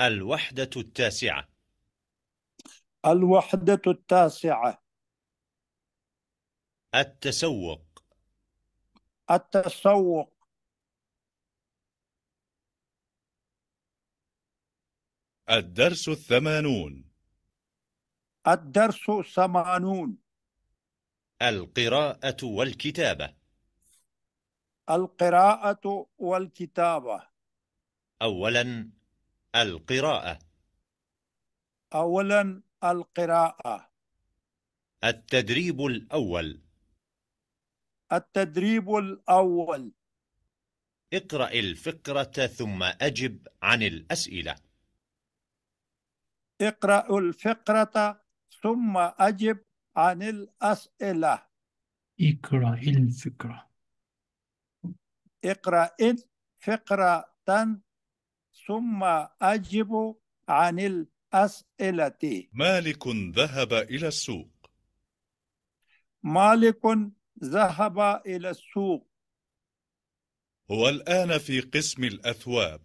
الوحدة التاسعة. الوحدة التاسعة. التسوق. التسوق. الدرس الثمانون. الدرس ثمانون القراءة والكتابة. القراءة والكتابة. أولا القراءة. أولا القراءة. التدريب الأول. التدريب الأول. اقرأ الفقرة ثم أجب عن الأسئلة. اقرأ الفقرة ثم أجب عن الأسئلة. اقرأ الفكرة. اقرأ الفقرة ثم أجب عن الأسئلة. مالك ذهب إلى السوق. مالك ذهب إلى السوق. هو الآن في قسم الأثواب.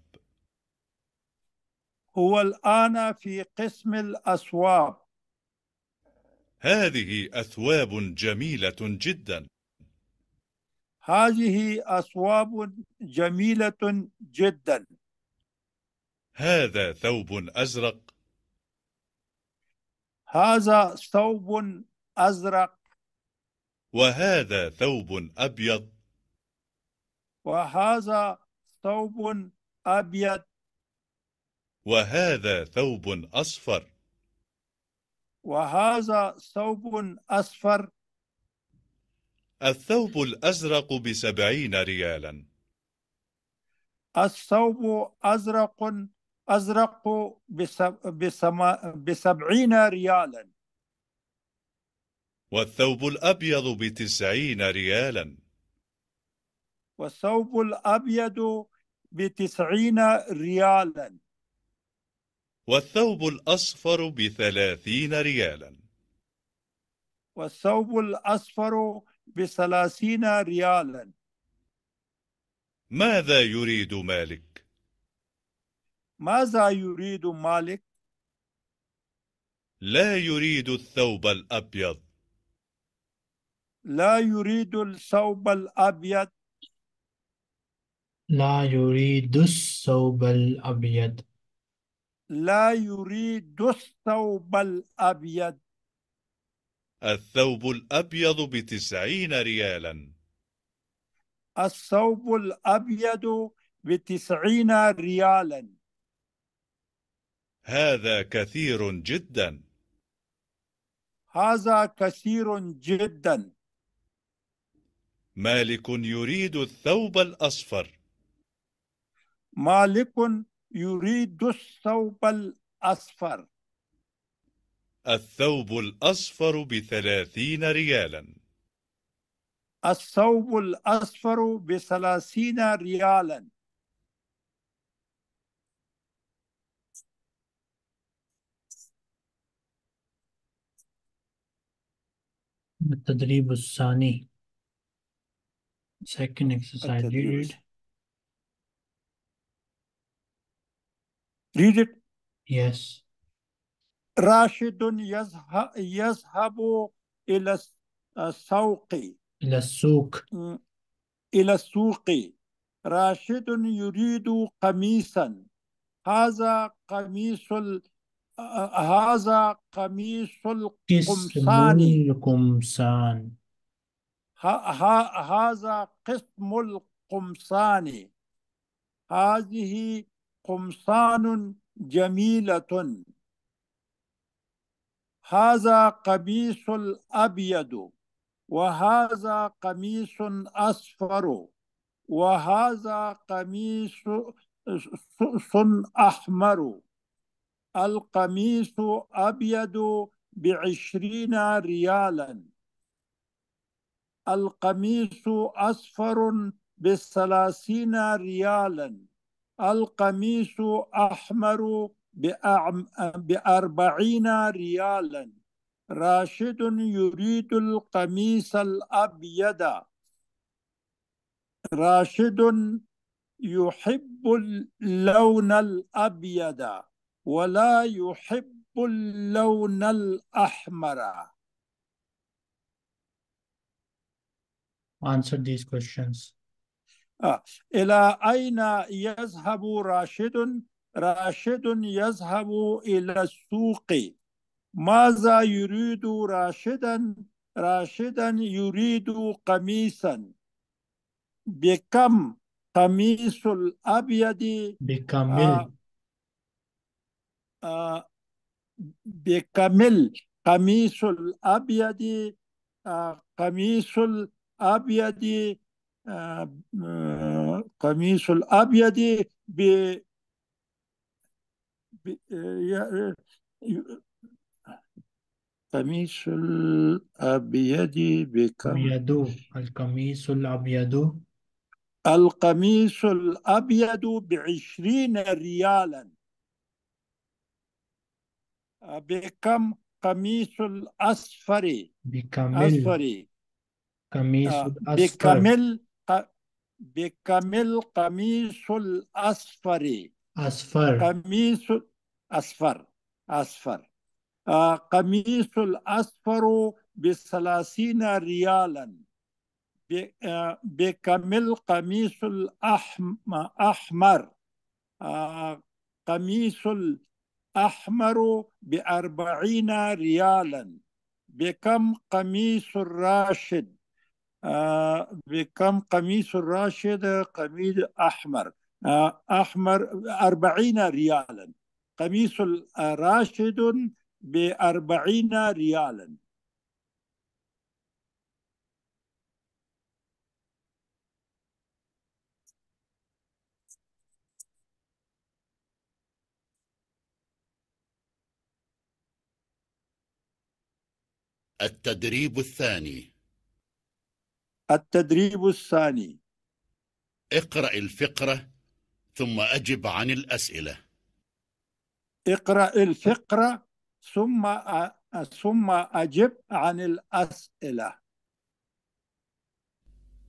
هو الآن في قسم الأسواق هذه أثواب جميلة جدا. هذه أثواب جميلة جدا. هذا ثوب أزرق. هذا ثوب أزرق. وهذا ثوب أبيض. وهذا ثوب أبيض. وهذا ثوب أصفر. وهذا ثوب أصفر. الثوب الأزرق بسبعين ريالا. الثوب أزرق أزرق بسبعين ريالا. والثوب الأبيض بتسعين ريالا. والثوب الأبيض بتسعين ريالا. والثوب الأصفر بثلاثين ريالا. والثوب الأصفر بثلاثين ريالا. ماذا يريد مالك؟ ماذا يريد مالك؟ لا يريد الثوب الأبيض. لا يريد الثوب الأبيض. لا يريد الثوب الأبيض. لا يريد الثوب الأبيض. الثوب الأبيض بتسعين ريالا. الثوب الأبيض بتسعين ريالا. هذا كثير جدا. هذا كثير جدا. مالك يريد الثوب الأصفر. مالك يريد الثوب الأصفر. الثوب الأصفر بثلاثين ريالا. الثوب الأصفر بثلاثين ريالا. التدريب الثاني second exercise. التدريب read? Read it. yes. راشد يذهب يذهب إلى السوق. إلى السوق. إلى السوق. راشد يريد قميصا. هذا قميص. هذا قميص القمصان. القمصان. هذا قسم القمصان. هذه قمصان جميلة. هذا قميص الأبيض وهذا قميص أصفر وهذا قميص أحمر. القميص أبيض بعشرين ريالا. القميص أصفر بثلاثين ريالا. القميص أحمر بأربعين ريالا. راشد يريد القميص الأبيض. راشد يحب اللون الأبيض. ولا يحب اللون الأحمر Answer these questions. آه. إلى أين يذهب راشد؟ راشد يذهب إلى السوق ماذا يريد راشدا؟ راشدا يريد قميصا بكم قميص الأبيض آه. آه. بكمل قميص الأبيض آه. قميص الأبيض آه. قميص الأبيض ب قميص الأبيض بكم أبيض القميص الأبيض القميص الأبيض بعشرين ريالا بكم قميص الأصفر؟ بكامل أصفر. قميص آه، الأصفر. بكمل بكمل قميص الأصفر. أصفر. قميص أصفر. أصفر. آه، قميص الأصفر بثلاثين ريالا. آه، بكمل قميص الأحمر قميص الأحمر بأربعين ريالا. بكم قميص الراشد؟ آه، بكم قميص الراشد؟ قميص أحمر. آه، أحمر أربعين ريالا. قميص راشد بأربعين ريالا. التدريب الثاني. التدريب الثاني. اقرأ الفقرة ثم أجب عن الأسئلة. اقرأ الفقرة ثم أ- ثم أجب عن الأسئلة.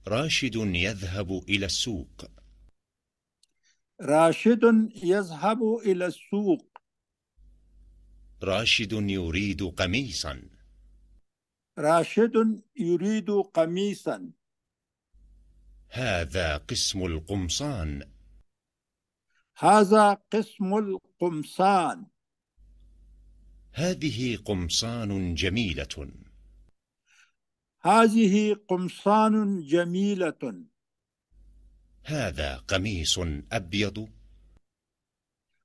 راشد يذهب إلى السوق. راشد يذهب إلى السوق. راشد يريد قميصا. راشد يريد قميصا. هذا قسم القمصان. هذا قسم القمصان. هذه قمصان جميلة. هذه قمصان جميلة. هذا قميص أبيض.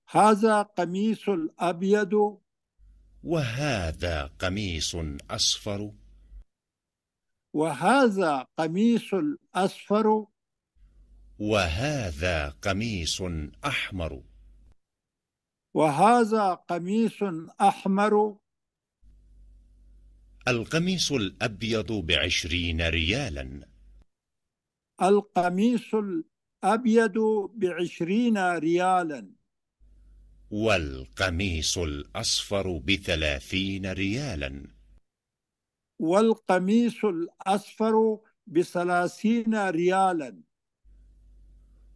هذا قميص الأبيض. وهذا قميص أصفر. وهذا قميص الأصفر. وهذا قميص أحمر. وهذا قميص أحمر. القميص الأبيض بعشرين ريالا. القميص الأبيض بعشرين ريالا. والقميص الأصفر بثلاثين ريالا. والقميص الأصفر بثلاثين ريالا.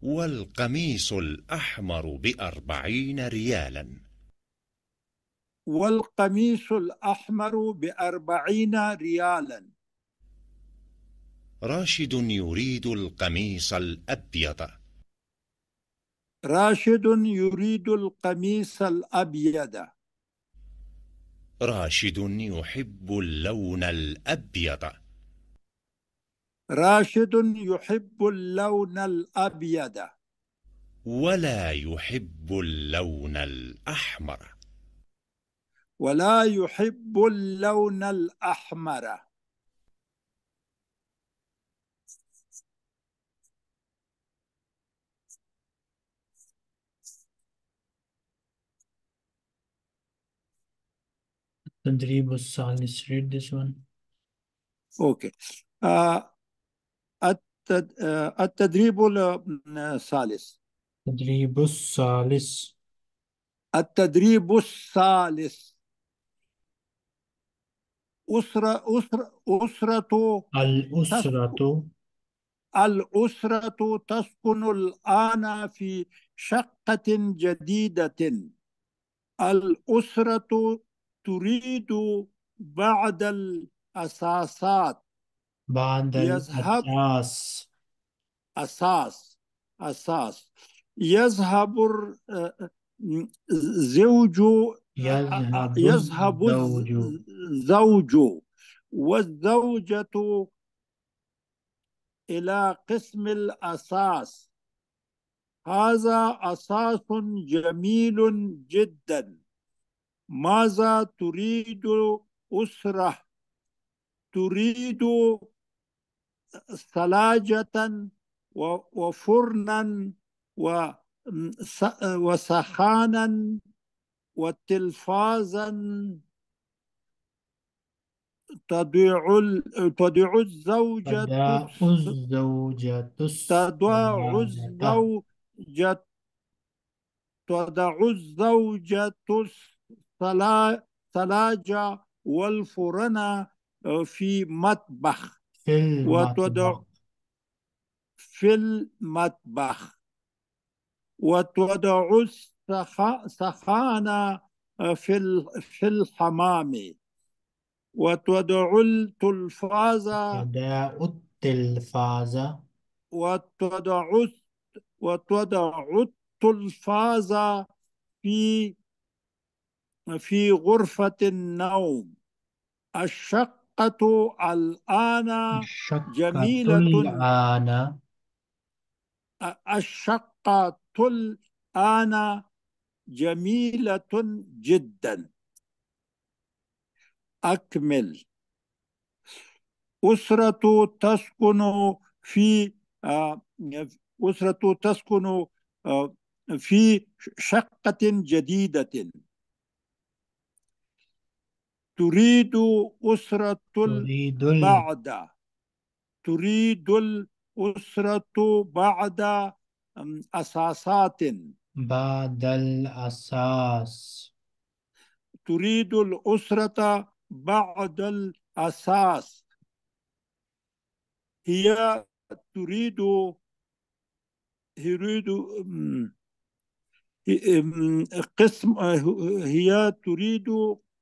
والقميص الأحمر بأربعين ريالا. والقميص الأحمر بأربعين ريالا. راشد يريد القميص الأبيض. راشد يريد القميص الأبيض. راشد يحب اللون الأبيض. راشد يحب اللون الأبيض. ولا يحب اللون الأحمر. ولا يحب اللون الأحمر. تدريب الثالث read this one. التد... آه، التدريب الثالث تدريب الثالث التدريب الثالث أسرة أسرة أسرة الأسرة الأسرة تسكن الآن في شقة جديدة الأسرة تريد بعد الأساسات. بعد يذهب الأساس. أساس. أساس. يذهب زوج يذهب يذهب الزوج. الزوج. والزوجة إلى قسم الأساس. هذا أساس جميل جدا. ماذا تريد أسرة؟ تريد ثلاجة وفرنا وس- وسخانا وتلفازا تضيع تضيع الزوجة تداء الزوجة الثلاجة الزوجة تضع الزوجة الثلاجة والفرن في مطبخ. في وتضع في المطبخ. وتضع السخ- سخانة في في الحمام. وتضع التلفاز. تداء التلفاز. وتضع وتضع التلفاز في في غرفة النوم. الشقة الآن الشقة جميلة. الآن. الشقة الآن جميلة جدا. أكمل. أسرة تسكن في أسرة تسكن في شقة جديدة. تريد أسرة تريد بعد. تريد الأسرة بعد أساسات. بعد الأساس. تريد الأسرة بعد الأساس. هي تريد أم، قسم هي تريد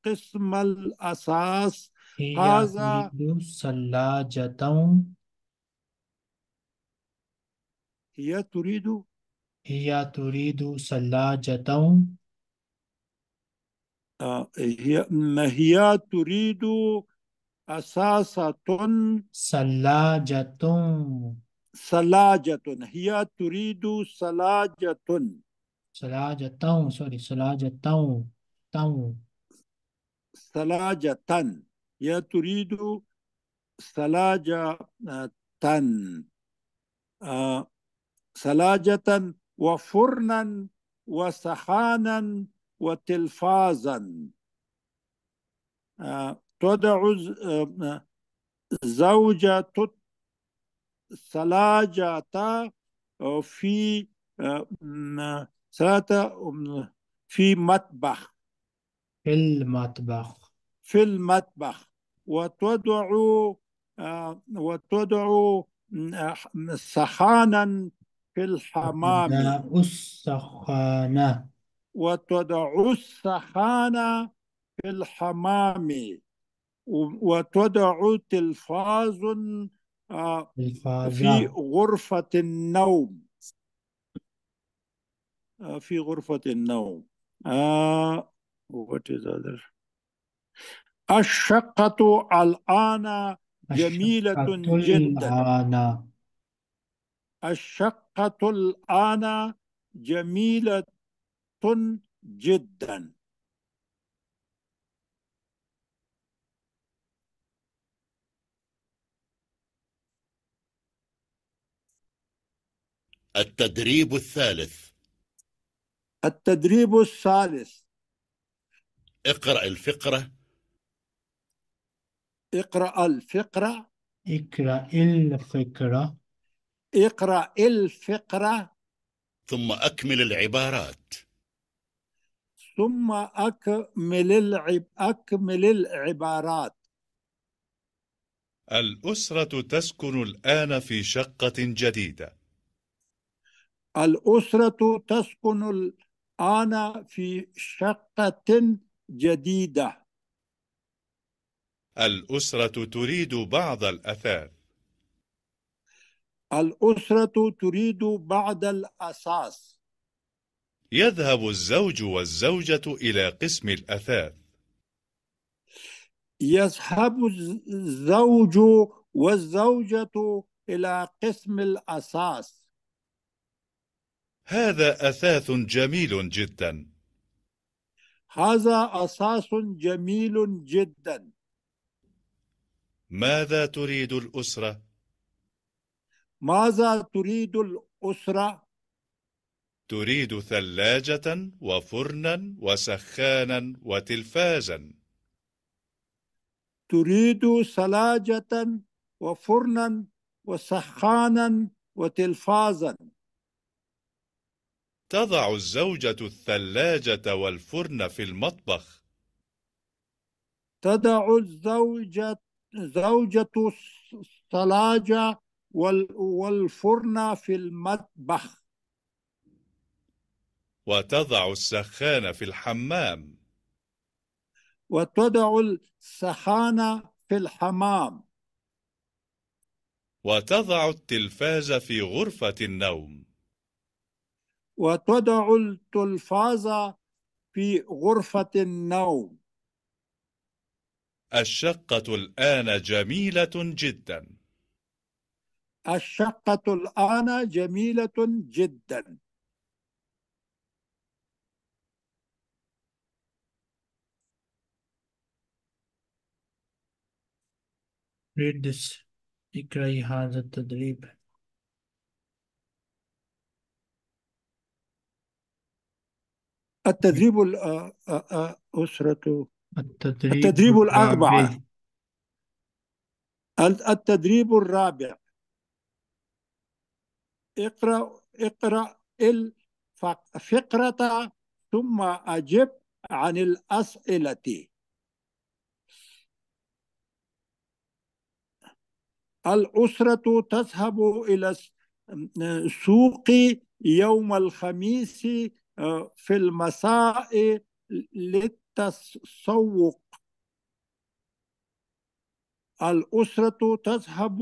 قسم الأساس هي هذا تريد ثلاجة هي تريد هي تريد ثلاجة آه، هي ما هي تريد أساسة ثلاجة ثلاجة هي تريد ثلاجة ثلاجة ثلاجة ثلاجة هي تريد ثلاجة آه، ثلاجة وفرنا وسخانا وتلفازا. آه، تضع ز- آه، زوجة ثلاجة في م- في مطبخ. في المطبخ. في المطبخ. وتضع آه، وتضع آه، سخانا في الحمام. السخانة. وتضع السخانة في الحمام. وتضع تلفاز آه، في الفازة غرفة النوم. في غرفة النوم. آه what is other? الشقة الآن جميلة جدا الشقة الآن جميلة جدا التدريب الثالث. التدريب الثالث. اقرأ الفقرة. اقرأ الفقرة. اقرأ الفكرة اقرأ الفقرة. ثم أكمل العبارات. ثم أكمل العب أكمل العبارات. الأسرة تسكن الآن في شقة جديدة. الأسرة تسكن أنا في شقة جديدة. الأسرة تريد بعض الأثاث. الأسرة تريد بعض الأساس. يذهب الزوج والزوجة إلى قسم الأثاث. يذهب الزوج والزوجة إلى قسم الأساس. هذا أثاث جميل جدا. هذا أساس جميل جدا ماذا تريد الأسرة؟ ماذا تريد الأسرة؟ تريد ثلاجة وفرنا وسخانا وتلفازا تريد ثلاجة وفرنا وسخانا وتلفازا تضع الزوجة الثلاجة والفرن في المطبخ. تضع الزوجة زوجة الثلاجة وال- والفرن في المطبخ. وتضع السخان في الحمام. وتضع السخانة في الحمام. وتضع التلفاز في غرفة النوم. وتضع التلفاز في غرفة النوم. الشقة الآن جميلة جدا. الشقة الآن جميلة جدا. Read this. اقرأي هذا التدريب. التدريب ال- آه، آه، آه، أسرة التدريب التدريب الأربعة. التدريب الرابع. اقرأ اقرأ الفقرة ثم أجب عن الأسئلة. الأسرة تذهب إلى السوق يوم الخميس في المساء للتسوق. الأسرة تذهب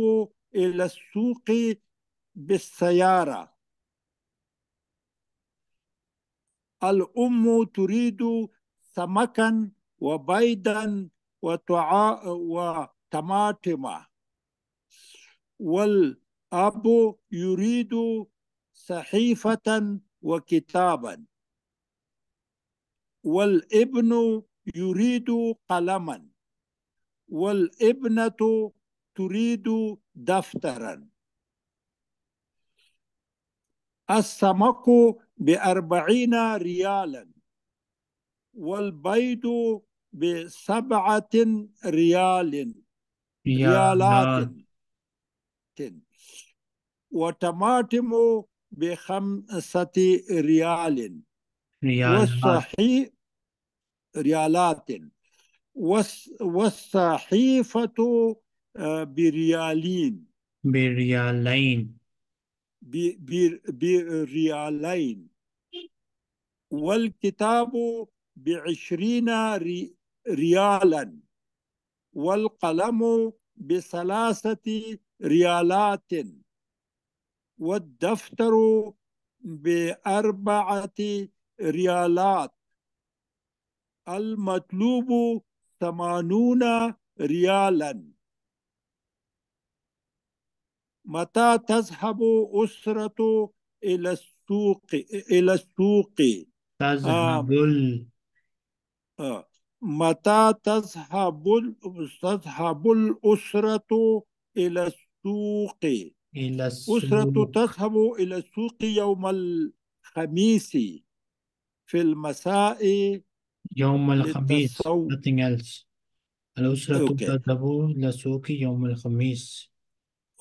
إلى السوق بالسيارة. الأم تريد سمكا وبيضا وطماطم والأب يريد صحيفة وكتابا. والابن يريد قلما. والابنة تريد دفترا. السمك بأربعين ريالا. والبيض بسبعة ريال. ريالات. وطماطم بخمسة ريال. ريالات والصحيح ريالات. والص- والصحيفة آه، بريالين. بريالين. بريالين. والكتاب بعشرين ري- ريالا. والقلم بثلاثة ريالات. والدفتر بأربعة ريالات. المطلوب ثمانون ريالا. متى تذهب أسرة إلى السوق؟ إلى السوق؟ تذهب ال- آه. متى تذهب تذهب الأسرة إلى السوق؟ إلى أسرة السوق تذهب إلى السوق يوم الخميس في المساء يوم الخميس. nothing else. الأسرة okay. تذهب إلى السوق يوم الخميس.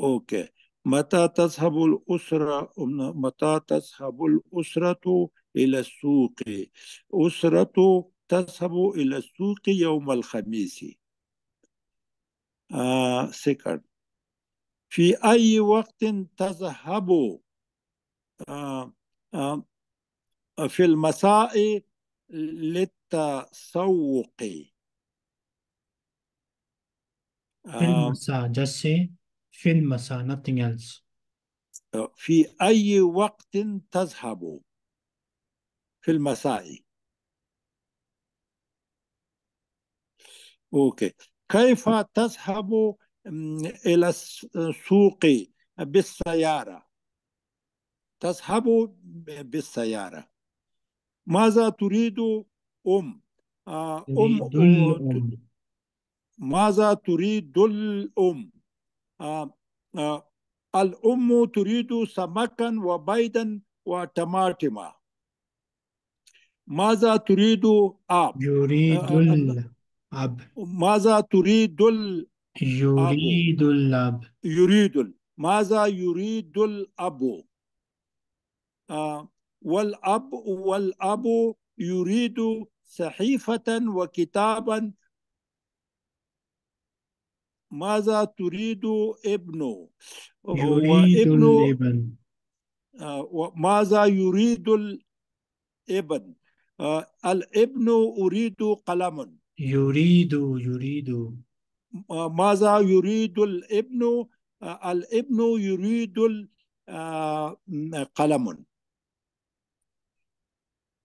okay. متى تذهب الأسرة؟ متى تذهب الأسرة إلى السوق؟ أسرة تذهب إلى السوق يوم الخميس. آه second في أي وقت تذهب آه آه في المساء للتسوق. في آه، المساء just say في المساء nothing else. في أي وقت تذهب في المساء. أوكي. كيف تذهب إلى السوق بالسيارة. تذهب بالسيارة. ماذا تريد أم؟ آه، أم الأم ماذا تريد الأم؟ آه، آه، الأم تريد سمكا وبيضا وطماطما. ماذا تريد أب؟ يريد الأب. ماذا تريد. يريد الأب. يريد ماذا يريد الأب؟ آه، والأب والأب يريد صحيفة وكتابا. ماذا تريد ابنه؟ يريد الإبن. آه، ماذا يريد الإبن؟ آه، الإبن أريد قلم يريد يريد. ماذا يريد الابن الابن يريد آه، قلم.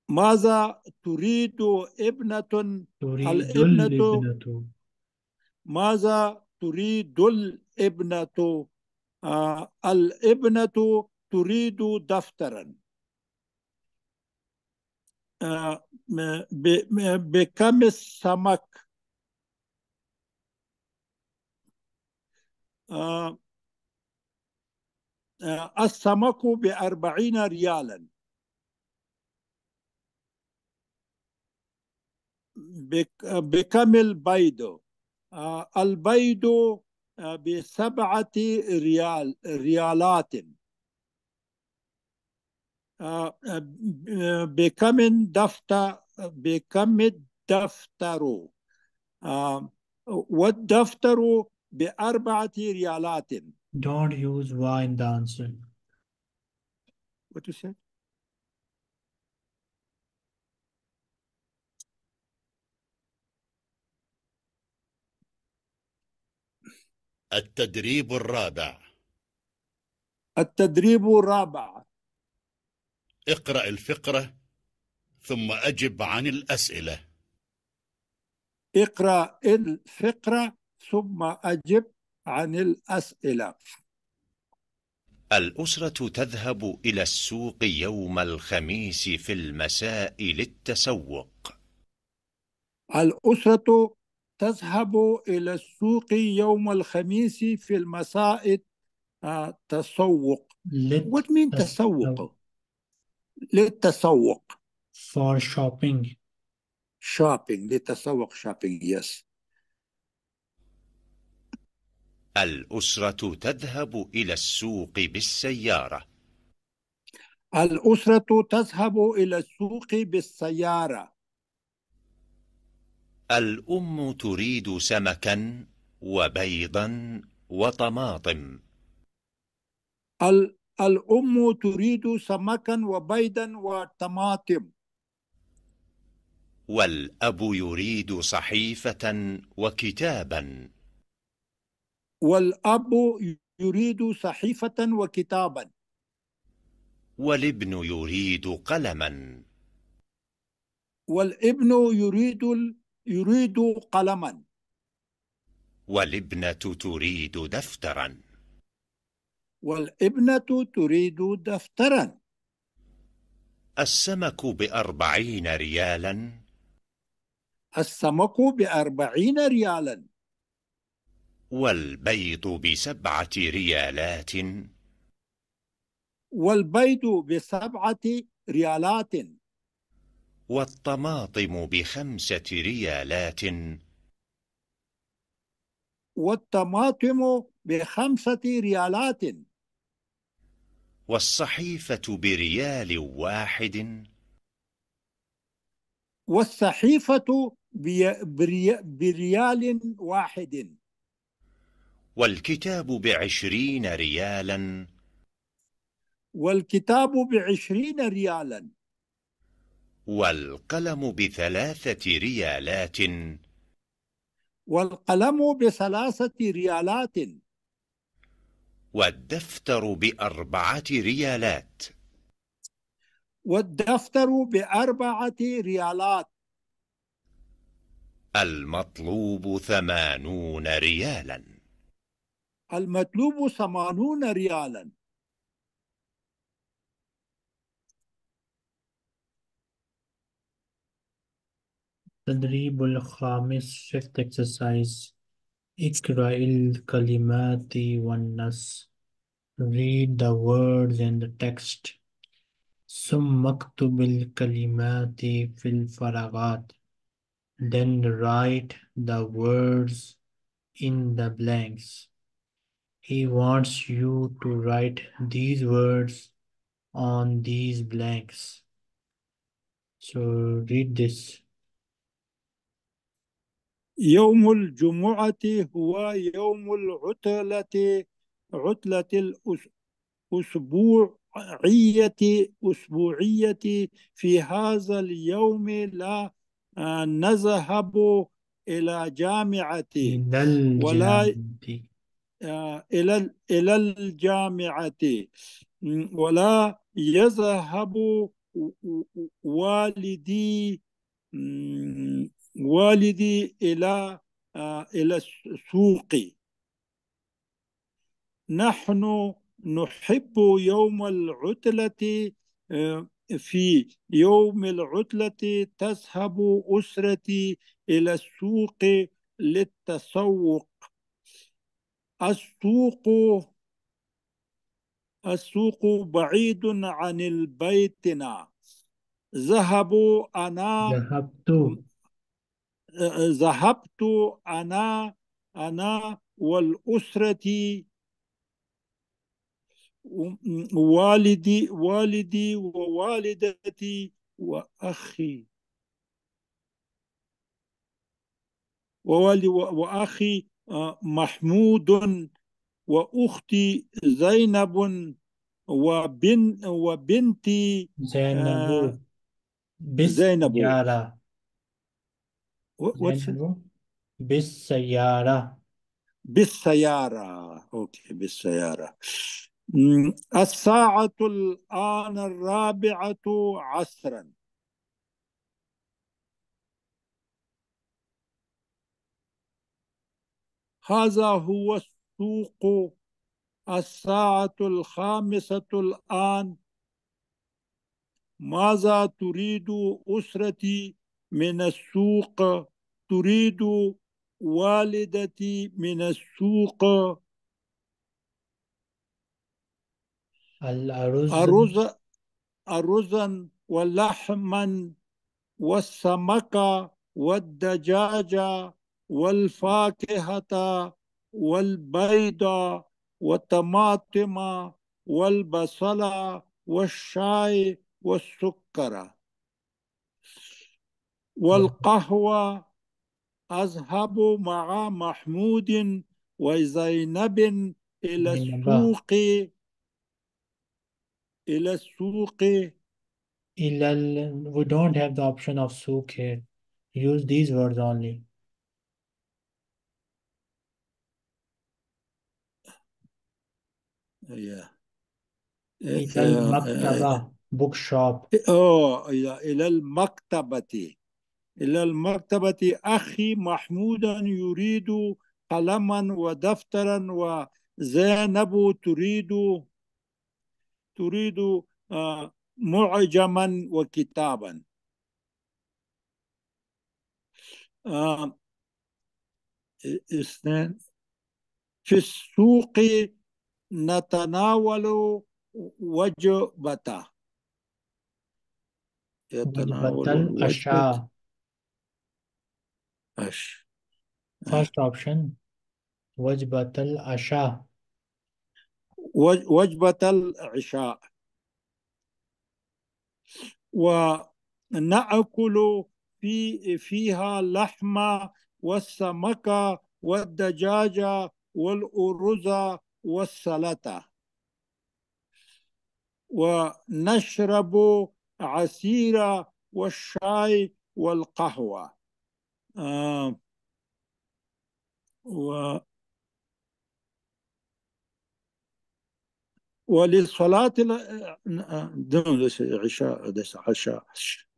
ماذا تريد ابنة؟ تريد الابنة الابنة. ماذا تريد الابنة؟ آه، الابنة تريد دفترا. آه، بكم السمك آه، آه، السمك بأربعين ريالا. بك- بكم البيض آه، البيض آه، بسبعة ريال ريالات. آه، آه، بكم دفتر بكم الدفتر آه، والدفتر بأربعة ريالات. Don't use why in the answer What you said? التدريب الرابع. التدريب الرابع. اقرأ الفقرة ثم أجب عن الأسئلة. اقرأ الفقرة ثم أجب عن الأسئلة. الأسرة تذهب إلى السوق يوم الخميس في المساء للتسوق. الأسرة تذهب إلى السوق يوم الخميس في المساء آه، تسوق. What mean تسوق؟ للتسوق. For shopping. Shopping للتسوق shopping yes. الأسرة تذهب إلى السوق بالسيارة. الأسرة تذهب إلى السوق بالسيارة. الأم تريد سمكا وبيضا وطماطم. ال- الأم تريد سمكا وبيضا وطماطم. والأب يريد صحيفة وكتابا. والأب يريد صحيفة وكتابا. والابن يريد قلما. والابن يريد يريد قلما. والابنة تريد دفترا. والابنة تريد دفترا. السمك بأربعين ريالا. السمك بأربعين ريالا. والبيض بسبعة ريالات. والبيض بسبعة ريالات. والطماطم بخمسة ريالات. والطماطم بخمسة ريالات. والصحيفة بريال واحد. والصحيفة بريال واحد. والكتاب بعشرين ريالا. والكتاب بعشرين ريالا. والقلم بثلاثة ريالات. والقلم بثلاثة ريالات. والدفتر بأربعة ريالات. والدفتر بأربعة ريالات. المطلوب ثمانون ريالا. المطلوب ثمانون ريالا. تدريب الخامس fifth exercise اقرأ الكلمات والنص read the words and the text. ثم اكتب الكلمات في الفراغات. then write the words in the blanks. He wants you to write these words on these blanks. So read this. يوم الجمعة هو يوم العطلة عطلة الأسبوعية أسبوعية. في هذا اليوم لا نذهب إلى جامعة ولا إلى إلى الجامعة. ولا يذهب والدي والدي إلى إلى السوق. نحن نحب يوم العطلة في يوم العطلة تذهب أسرتي إلى السوق للتسوق. السوق السوق بعيد عن البيتنا. ذهبوا أنا ذهبت. ذهبت أنا أنا والأسرة والدي والدي ووالدتي وأخي. ووالي وأخي محمود وأختي زينب وبن وبنتي زينب. بالسيارة? زينب. بالسيارة بالسيارة أوكي بالسيارة الساعة الآن الرابعة عصرا. هذا هو السوق الساعة الخامسة الآن. ماذا تريد أسرتي من السوق؟ تريد والدتي من السوق. الأرز أرز أرزا ولحما والسمك والدجاج والفاكهة والبيض والطماطم والبصل والشاي والسكر. والقهوة أذهب مع محمود وزينب إلى. السوق. إلى السوق. إلى ال... we don't have the option of souk here. Use these words only. Yeah. إلى المكتبة. book shop أوه إلى إلى المكتبة. إلى المكتبة. أخي محمود يريد قلما ودفترا وزينب تريد تريد آه، معجما وكتابا. آه، اثنين في السوق نتناول وجبة يتناول وجبة أش. First option. وجبة العشاء وج- وجبة العشاء. ونأكل في فيها اللحم والسمك والدجاج والأرز والسلطة ونشرب عصير والشاي والقهوة آه و وللصلاة ال- دون ليس عشاء عشاء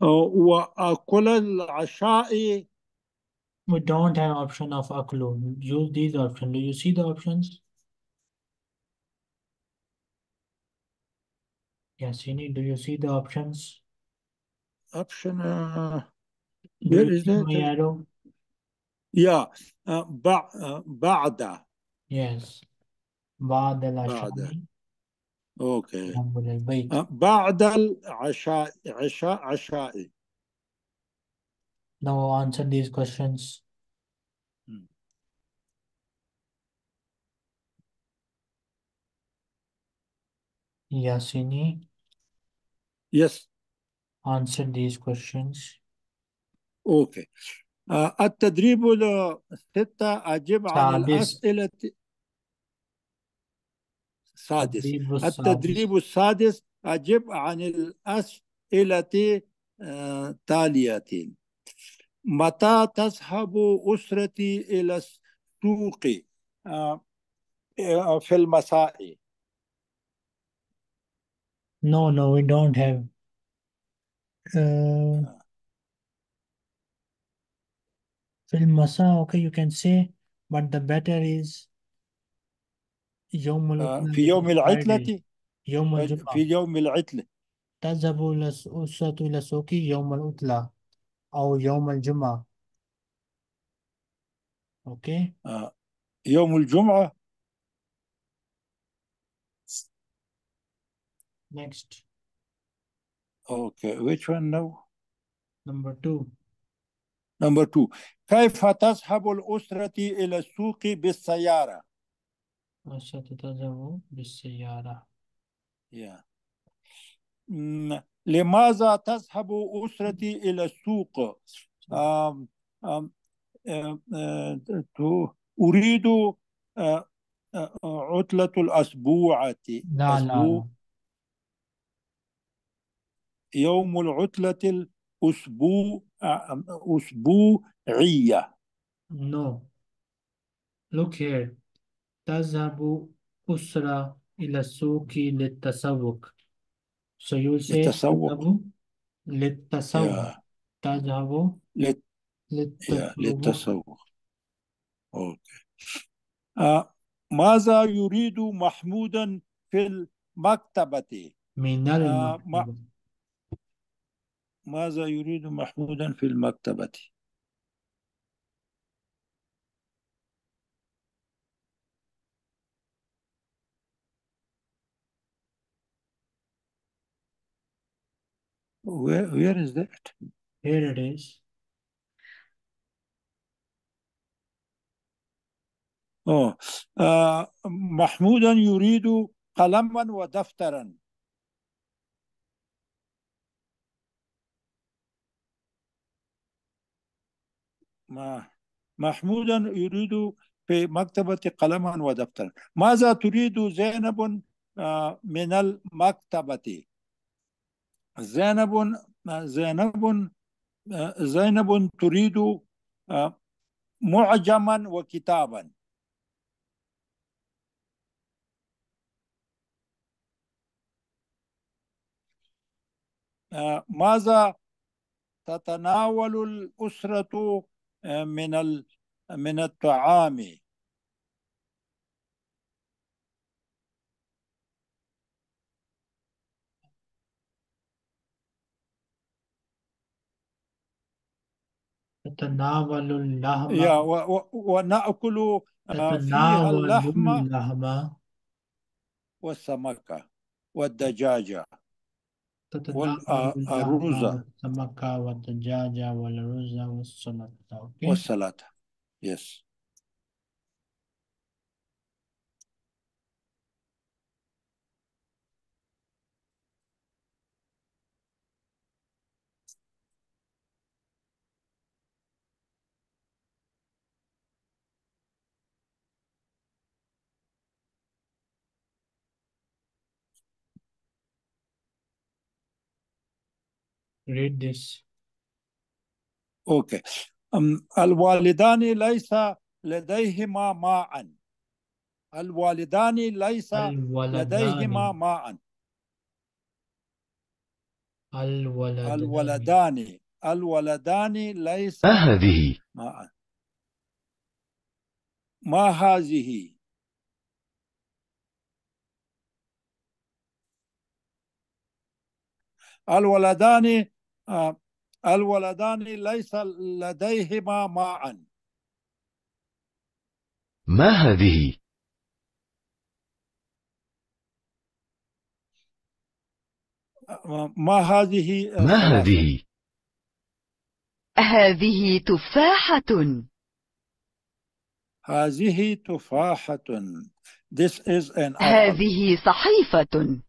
وكل العشاء We don't have option of aklu. Use these options. Do you see the options? Yes, Yasini, do you see the options? option uh, Do Where you is see that? my arrow? yeah uh, بع- uh, بعد Yes. بعد بعد. العشاء اوكي قبل البيت. آه، بعد العشاء عشاء عشاء Now answer these questions. Hmm. Yasini, yes answer these questions. okay آه، التدريب الستة أجب عن سادس. الأسئلة. سادس. التدريب السادس. التدريب السادس أجب عن الأسئلة آه، تالية. متى تذهب أسرتي إلى السوق؟ آه، آه، في المساء. No, no, we don't have. Uh, في المساء, okay, you can say, but the better is يوم آه، العطلة في يوم which is Friday. العطلة يوم في الجمعة يوم العطلة تذهب إلى الأسرة إلى السوق يوم العطلة أو يوم الجمعة. Okay. آه، يوم الجمعة Next, okay which one now number two. number two كيف تذهب الأسرة إلى السوق بالسيارة أسرة تذهب بالسيارة. Yeah. مم، لماذا تذهب أسرتي إلى السوق؟ آم، آم، آم، آه، تو- أريد آه، آه، عطلة الأسبوع لا لا أسبوع لا. يوم العطلة الأسبوع أسبوعية No. Look here. تذهب أسرة إلى السوق للتسوق. So you say للتسوق. للتسوق. يا تذهب لت- يا للتسوق. للتسوق أوكي آه، ماذا يريد محمودا في المكتبة؟ من ما- المكتبة. ماذا يريد محمودا في المكتبة؟ Where, where is that? Here it is. أوه. آه محمودا يريد قلما ودفترا محمودا يريد في مكتبة قلما ودفترا. ماذا تريد زينب آه من المكتبة؟ زينب آه، زينب آه، زينب تريد معجما وكتابا. ماذا تتناول الأسرة من ال- من الطعام. تتناول اللحم. يا و- و- ونأكل آه، فيها تتناول اللحم اللحم. والسمكة والدجاجة. والأرز والسمك والدجاج والرز والسلطة okay والسلطة. Yes. Read this. أوكي أم الوالدان ليس لديهما ماء. الوالدان ليس لديهما ماء. الولدان الولدان الولدان ليس ما هذه؟ ماء. ما هذه؟ الولدان الولدان ليس لديهما ماء. ما هذه؟ آه، ما هذه؟ ما. هذه؟ هذه تفاحة. هذه تفاحة. This is an apple. هذه صحيفة.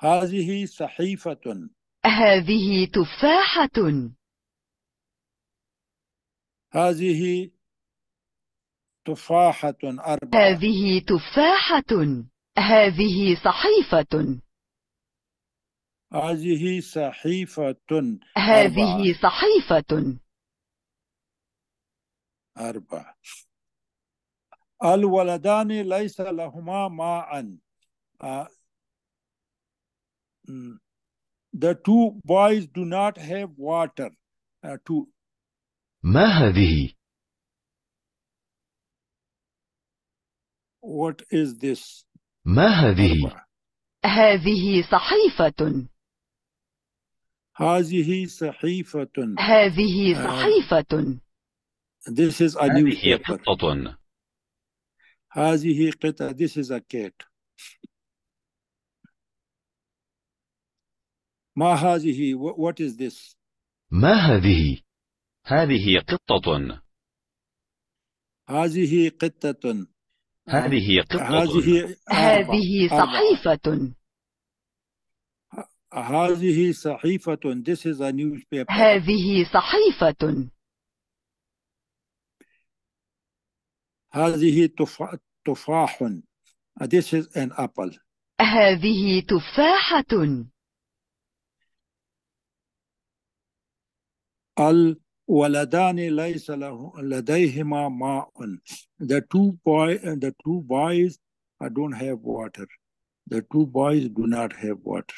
هذه صحيفة. هذه تفاحة. هذه تفاحة أربعة. هذه تفاحة. هذه صحيفة. هذه صحيفة هذه صحيفة. أربعة. الولدان ليس لهما ماء. mm, The two boys do not have water. Uh, two. ما هذه What is this? ما هذه أربعة. هذه صحيفة هذه صحيفة هذه آه. صحيفة This is a هذه newspaper. قطة هذه قطعة This is a cat. ما هذه Wh- What is this? ما هذه هذه قطة هذه قطة هذه قطة هذه. هذه. صحيفة هذه صحيفة This is a newspaper. هذه صحيفة هذه تفا- تفاح This is an apple. هذه تفاحة الولدان ليس له لديهما ماء. The two boy the two boys uh, don't have water. The two boys do not have water.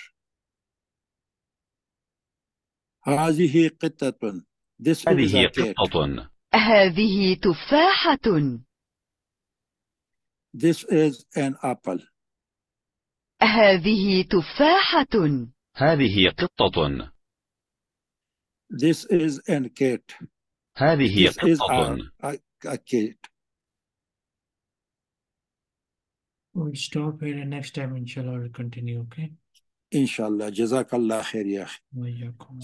هذه قطة. This is هذه a cat. قطة هذه تفاحة This is an apple. هذه تفاحة هذه قطة This is an cat. هذه This is a, قطة a, a cat. We'll stop here and next time inshallah we'll continue okay إن شاء الله جزاك الله خير يا أخي وإياكم